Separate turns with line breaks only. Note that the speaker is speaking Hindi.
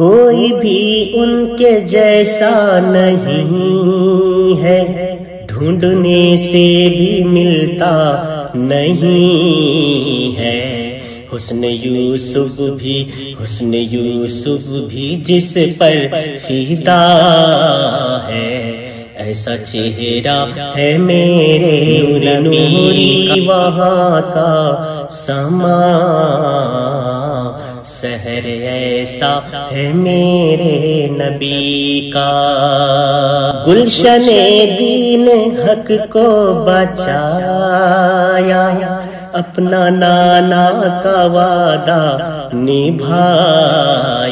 कोई भी उनके जैसा नहीं है। ढूँढने से भी मिलता नहीं है। हुस्न यूसुफ भी, हुस्न यूसुफ भी जिस पर फिदा है। ऐसा चेहरा है मेरे नूरी, वहाँ का समा शहर ऐसा है मेरे नबी का। गुलशन दीन हक को बचाया। अपना नाना का वादा निभाया।